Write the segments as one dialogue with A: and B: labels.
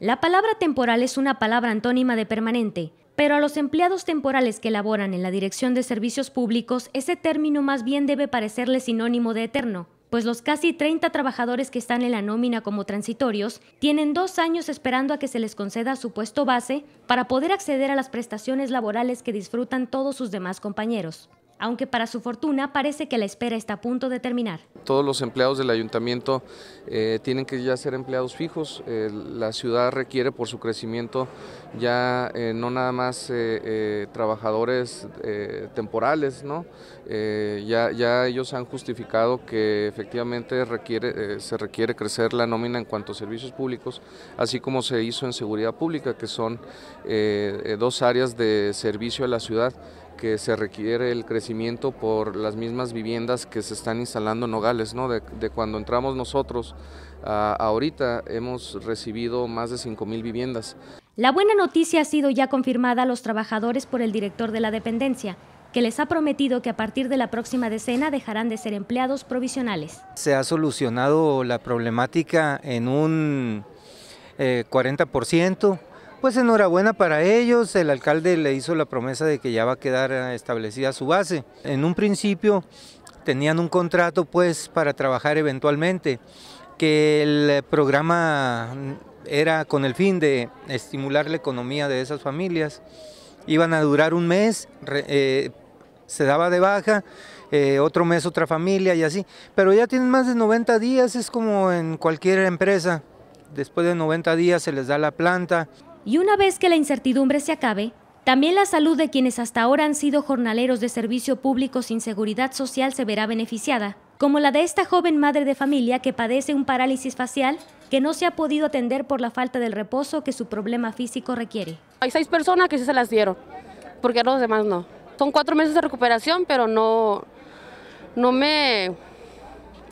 A: La palabra temporal es una palabra antónima de permanente, pero a los empleados temporales que laboran en la Dirección de Servicios Públicos, ese término más bien debe parecerle sinónimo de eterno, pues los casi 30 trabajadores que están en la nómina como transitorios tienen dos años esperando a que se les conceda su puesto base para poder acceder a las prestaciones laborales que disfrutan todos sus demás compañeros aunque para su fortuna parece que la espera está a punto de terminar.
B: Todos los empleados del ayuntamiento eh, tienen que ya ser empleados fijos. Eh, la ciudad requiere por su crecimiento ya eh, no nada más trabajadores temporales, ¿no? ya, ellos han justificado que efectivamente se requiere crecer la nómina en cuanto a servicios públicos, así como se hizo en seguridad pública, que son dos áreas de servicio a la ciudad que se requiere el crecimiento por las mismas viviendas que se están instalando en Nogales, ¿no? de, cuando entramos nosotros a, ahorita hemos recibido más de 5 mil viviendas.
A: La buena noticia ha sido ya confirmada a los trabajadores por el director de la dependencia, que les ha prometido que a partir de la próxima decena dejarán de ser empleados provisionales.
C: Se ha solucionado la problemática en un 40%. Eh, pues enhorabuena para ellos, el alcalde le hizo la promesa de que ya va a quedar establecida su base. En un principio tenían un contrato pues para trabajar eventualmente, que el programa era con el fin de estimular la economía de esas familias. Iban a durar un mes, eh, se daba de baja, eh, otro mes otra familia y así. Pero ya tienen más de 90 días, es como en cualquier empresa. Después de 90 días se les da la planta,
A: y una vez que la incertidumbre se acabe, también la salud de quienes hasta ahora han sido jornaleros de servicio público sin seguridad social se verá beneficiada, como la de esta joven madre de familia que padece un parálisis facial que no se ha podido atender por la falta del reposo que su problema físico requiere.
D: Hay seis personas que sí se las dieron, porque los demás no. Son cuatro meses de recuperación, pero no, no me...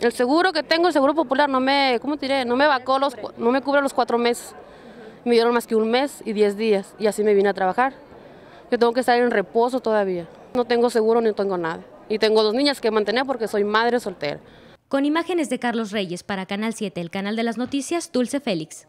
D: El seguro que tengo, el seguro popular, no me, ¿cómo diré? No me vacó los, no me cubre los cuatro meses me dieron más que un mes y diez días y así me vine a trabajar. Yo tengo que estar en reposo todavía. No tengo seguro ni tengo nada. Y tengo dos niñas que mantener porque soy madre soltera.
A: Con imágenes de Carlos Reyes para Canal 7, el canal de las noticias, Dulce Félix.